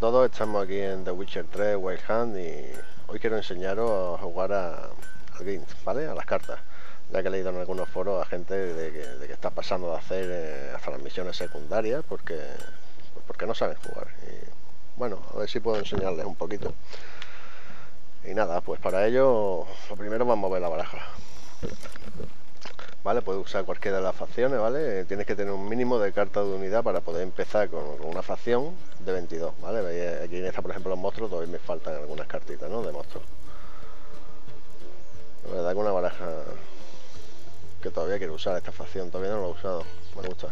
todos, estamos aquí en The Witcher 3 Wild Hunt y hoy quiero enseñaros a jugar a, al Game, ¿vale? A las cartas. Ya que he leído en algunos foros a gente de que, está pasando de hacer eh, hasta las misiones secundarias porque, pues porque no saben jugar. Y bueno, a ver si puedo enseñarles un poquito. Y nada, pues para ello, lo primero vamos a ver la baraja. ¿Vale? Puedes usar cualquiera de las facciones, ¿vale? Tienes que tener un mínimo de cartas de unidad para poder empezar con, una facción de 22, ¿vale? Aquí en esta, por ejemplo, los monstruos, todavía me faltan algunas cartitas, ¿no? De monstruos. La verdad que una baraja que todavía quiero usar esta facción, todavía no lo he usado, me gusta.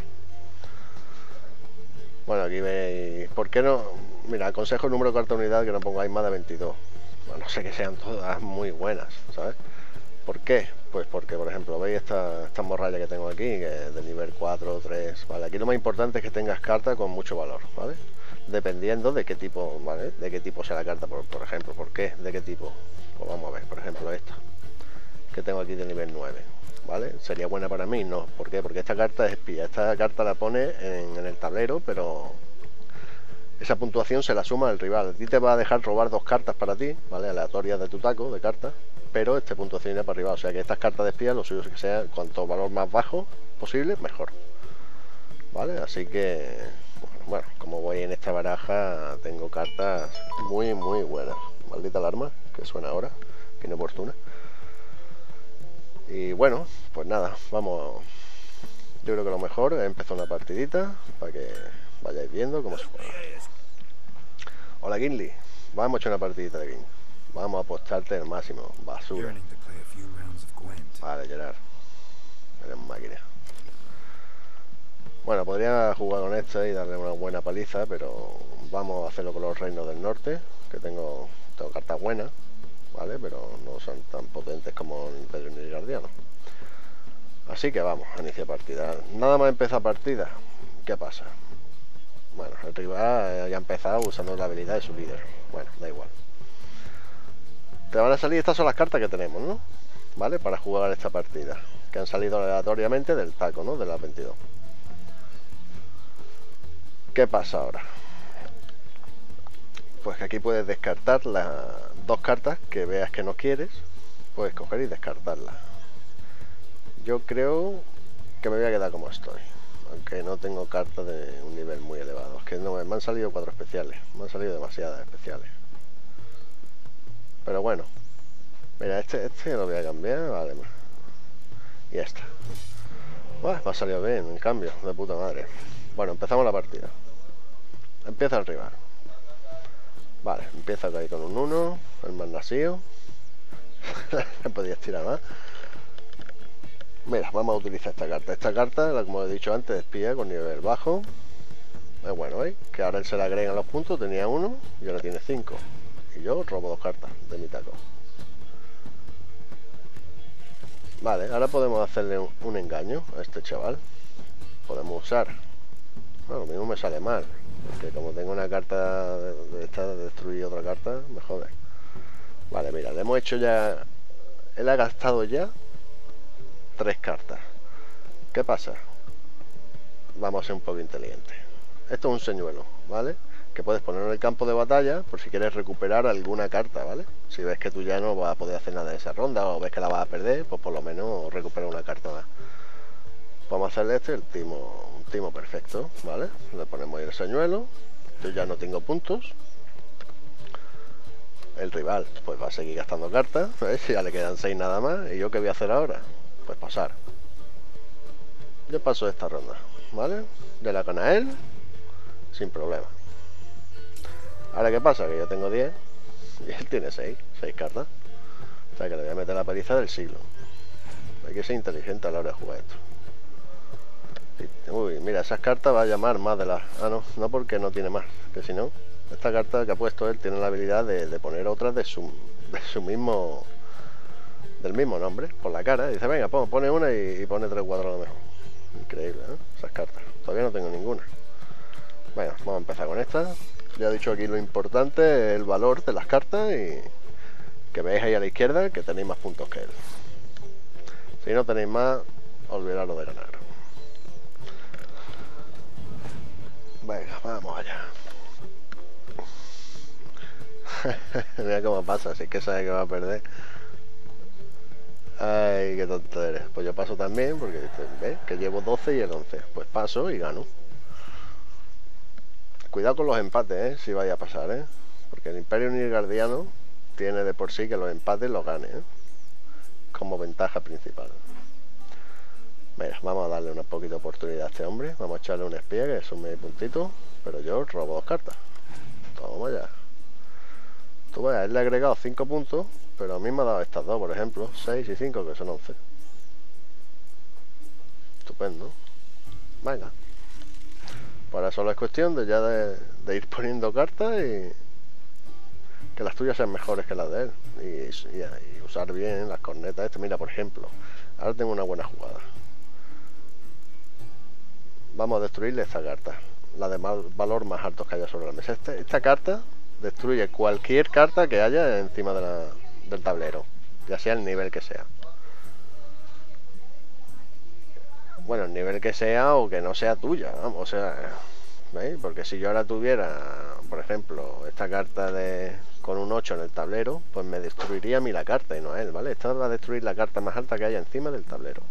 Bueno, aquí veis, ¿por qué no? Mira, aconsejo el número de carta de unidad que no pongáis más de 22. A no sé que sean todas muy buenas, ¿sabes? ¿Por qué? Pues porque, por ejemplo, veis esta, esta morralla que tengo aquí, de nivel 4 o 3, ¿vale? Aquí lo más importante es que tengas carta con mucho valor, ¿vale? Dependiendo de qué tipo, ¿vale? De qué tipo sea la carta, por, por ejemplo. ¿Por qué? ¿De qué tipo? Pues vamos a ver, por ejemplo, esta, que tengo aquí de nivel 9, ¿vale? ¿Sería buena para mí? No. ¿Por qué? Porque esta carta es espía. Esta carta la pone en, en el tablero, pero esa puntuación se la suma al rival. A ti te va a dejar robar dos cartas para ti, ¿vale? Aleatorias de tu taco, de cartas pero este puntuación irá para arriba. O sea que estas cartas de espía, lo suyo es que sea cuanto valor más bajo posible, mejor. ¿Vale? Así que, bueno, como voy en esta baraja, tengo cartas muy, muy buenas. Maldita alarma, que suena ahora, que inoportuna. Y bueno, pues nada, vamos. Yo creo que lo mejor es empezar una partidita para que vayáis viendo cómo se juega. Hola Ginley, vamos a echar una partidita de Ginley. Vamos a apostarte el máximo. Basura. Vale, Gerard. Eres máquina. Bueno, podría jugar con esta y darle una buena paliza, pero vamos a hacerlo con los reinos del norte, que tengo, tengo cartas buenas, ¿vale? Pero no son tan potentes como el Imperio Guardiano. Así que vamos a iniciar partida. Nada más empezar partida. ¿Qué pasa? Bueno, el rival ya ha empezado usando la habilidad de su líder. Bueno, da igual te van a salir, estas son las cartas que tenemos, ¿no? ¿Vale? Para jugar esta partida. Que han salido aleatoriamente del taco, ¿no? De la 22. ¿Qué pasa ahora? Pues que aquí puedes descartar las dos cartas que veas que no quieres. Puedes coger y descartarlas. Yo creo que me voy a quedar como estoy. Aunque no tengo cartas de un nivel muy elevado. Es que no, me han salido cuatro especiales. Me han salido demasiadas especiales. Pero bueno. Mira, este, este lo voy a cambiar. Vale. Y ya está. Me ha salido bien, en cambio, de puta madre. Bueno, empezamos la partida. Empieza el rival. Vale, empieza ahí con un 1, el más nacido. no podía estirar más. Mira, vamos a utilizar esta carta. Esta carta, como he dicho antes, espía con nivel bajo. Es bueno, ¿eh? Que ahora él se le agregan los puntos, tenía uno y ahora tiene 5 yo robo dos cartas de mi taco. Vale, ahora podemos hacerle un, engaño a este chaval. Podemos usar. Bueno, lo mismo me sale mal. Porque como tengo una carta de, esta de destruir otra carta, me jode. Vale, mira, le hemos hecho ya... Él ha gastado ya tres cartas. ¿Qué pasa? Vamos a ser un poco inteligentes. Esto es un señuelo, ¿vale? Que puedes poner en el campo de batalla por si quieres recuperar alguna carta, ¿vale? Si ves que tú ya no vas a poder hacer nada de esa ronda o ves que la vas a perder, pues por lo menos recupera una carta más. Vamos a hacerle este, el timo, un timo perfecto, ¿vale? Le ponemos el señuelo, yo ya no tengo puntos. El rival pues va a seguir gastando cartas, ¿ves? Ya le quedan 6 nada más. ¿Y yo qué voy a hacer ahora? Pues pasar. Yo paso esta ronda, ¿vale? De la con a él, sin problema. Ahora, ¿qué pasa? Que yo tengo 10 y él tiene 6, 6 cartas. O sea que le voy a meter la paliza del siglo. Hay que ser inteligente a la hora de jugar esto. Uy, mira, esas cartas va a llamar más de las... Ah, no, no porque no tiene más. Que si no, esta carta que ha puesto él tiene la habilidad de, poner otras de su, de su mismo... Del mismo nombre, por la cara. dice, venga, pone una y, pone 3 cuadros a lo mejor. Increíble, ¿eh? Esas cartas. Todavía no tengo ninguna. Bueno, vamos a empezar con esta. Ya he dicho aquí lo importante, el valor de las cartas y que veis ahí a la izquierda que tenéis más puntos que él. Si no tenéis más, olvidaros de ganar. Venga, vamos allá. Mira cómo pasa, si es que sabe que va a perder. Ay, qué tonto eres. Pues yo paso también, porque ¿ves? Que llevo 12 y el 11. Pues paso y gano. Cuidado con los empates, ¿eh? Si vaya a pasar, ¿eh? Porque el Imperio Nilgardiano tiene de por sí que los empates los gane, ¿eh? Como ventaja principal. Mira, vamos a darle una poquita oportunidad a este hombre. Vamos a echarle un espía, que es un medio puntito. Pero yo robo dos cartas. Toma ya. Tú ves, él le ha agregado 5 puntos, pero a mí me ha dado estas dos, por ejemplo. 6 y 5, que son 11. Estupendo. Venga. Para solo es cuestión de ya de, ir poniendo cartas y que las tuyas sean mejores que las de él. Y, usar bien las cornetas. Este, mira, por ejemplo, ahora tengo una buena jugada. Vamos a destruirle esta carta. La de valor más alto que haya sobre la mesa. Este, esta carta destruye cualquier carta que haya encima del tablero. Ya sea el nivel que sea. Bueno, el nivel que sea o que no sea tuya, vamos, o sea, Porque si yo ahora tuviera, por ejemplo, esta carta de con un 8 en el tablero, pues me destruiría a mí la carta y no a él, ¿vale? Esta va a destruir la carta más alta que haya encima del tablero.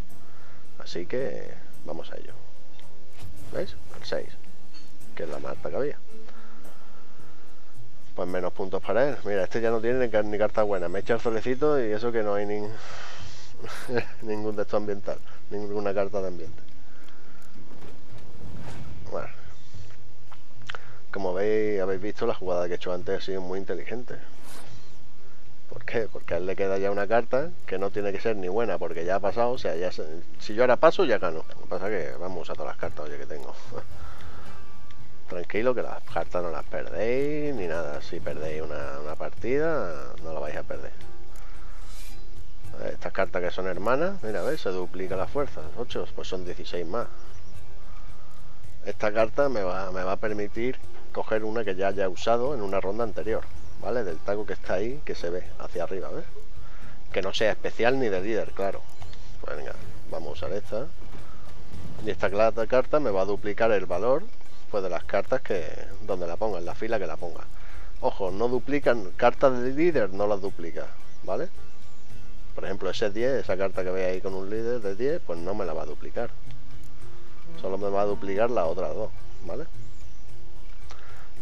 Así que vamos a ello. ¿Veis? El 6, que es la más alta que había. Pues menos puntos para él. Mira, este ya no tiene ni, carta buena. Me echa el solecito y eso que no hay ni, ningún texto ambiental ninguna carta de ambiente. Bueno. Como veis, habéis visto, la jugada que he hecho antes ha sido muy inteligente. ¿Por qué? Porque a él le queda ya una carta que no tiene que ser ni buena, porque ya ha pasado, o sea, ya si yo ahora paso, ya gano. Lo que pasa es que vamos a todas las cartas oye, que tengo. Tranquilo, que las cartas no las perdéis, ni nada. Si perdéis una, una partida, no la vais a perder. Estas cartas que son hermanas, mira, ¿ves? Se duplica la fuerza. 8, pues son 16 más. Esta carta me va, me va a permitir coger una que ya haya usado en una ronda anterior, ¿vale? Del taco que está ahí, que se ve hacia arriba, ¿ves? Que no sea especial ni de líder, claro. Pues venga, vamos a usar esta. Y esta carta me va a duplicar el valor pues de las cartas que donde la ponga, en la fila que la ponga. Ojo, no duplican cartas de líder, no las duplica, ¿vale? Por ejemplo, ese 10, esa carta que veis ahí con un líder de 10, pues no me la va a duplicar. Solo me va a duplicar las otras dos, ¿vale?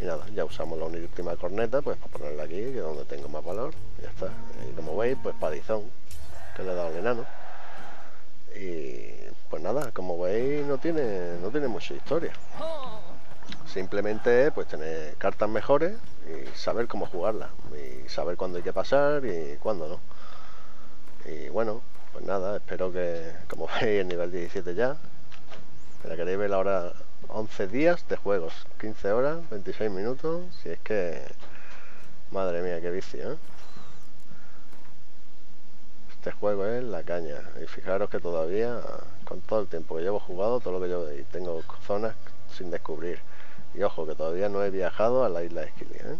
Y nada, ya usamos la última corneta, pues para ponerla aquí, que es donde tengo más valor. Ya está. Y como veis, pues padizón, que le he dado al enano. Y pues nada, como veis, no tiene, no tiene mucha historia. Simplemente pues tener cartas mejores y saber cómo jugarlas. Y saber cuándo hay que pasar y cuándo no. Y bueno, pues nada, espero que, como veis, el nivel 17 ya. La queréis ver ahora 11 días de juegos, 15 horas, 26 minutos. Si es que, madre mía, qué vicio, ¿eh? Este juego es la caña. Y fijaros que todavía, con todo el tiempo que llevo jugado, todo lo que ahí, tengo zonas sin descubrir. Y ojo, que todavía no he viajado a la isla de Esquili, ¿eh?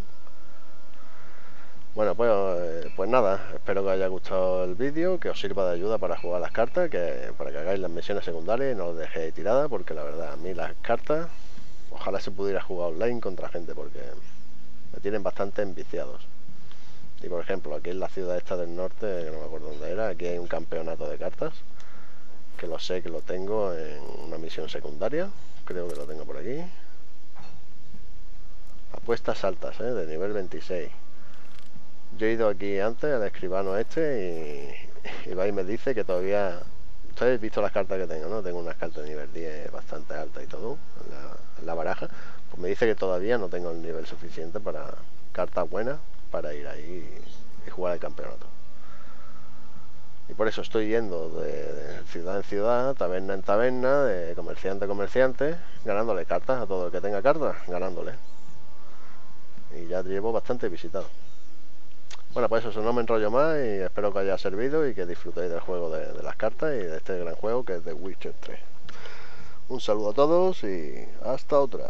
Bueno, pues, eh, pues nada, espero que os haya gustado el vídeo, que os sirva de ayuda para jugar las cartas, que para que hagáis las misiones secundarias y no os dejéis tirada, porque la verdad, a mí las cartas, ojalá se pudiera jugar online contra gente, porque me tienen bastante enviciados. Y por ejemplo, aquí en la ciudad esta del norte, que no me acuerdo dónde era, aquí hay un campeonato de cartas, que lo sé que lo tengo en una misión secundaria, creo que lo tengo por aquí. Apuestas altas, ¿eh? de nivel 26 yo he ido aquí antes al escribano este y, y va y me dice que todavía ustedes visto las cartas que tengo, ¿no? Tengo unas cartas de nivel 10 bastante altas y todo en la, baraja. Pues me dice que todavía no tengo el nivel suficiente para cartas buenas para ir ahí y, jugar el campeonato. Y por eso estoy yendo de, ciudad en ciudad, taberna en taberna, de comerciante a comerciante, ganándole cartas a todo el que tenga cartas, ganándole. Y ya llevo bastante visitado. Bueno, pues eso, no me enrollo más y espero que haya servido y que disfrutéis del juego de, de las cartas y de este gran juego que es The Witcher 3. Un saludo a todos y hasta otra.